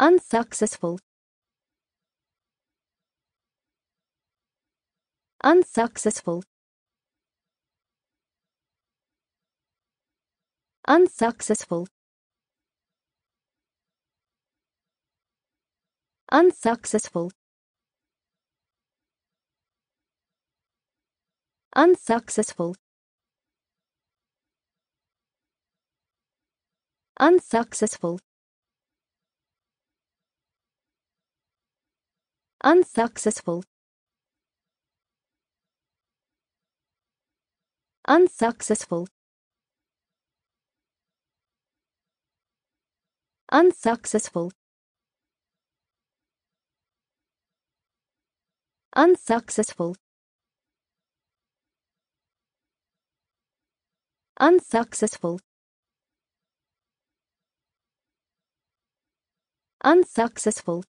unsuccessful. Unsuccessful. Unsuccessful. Unsuccessful. Unsuccessful. Unsuccessful unsuccessful. Unsuccessful. Unsuccessful. Unsuccessful. Unsuccessful. Unsuccessful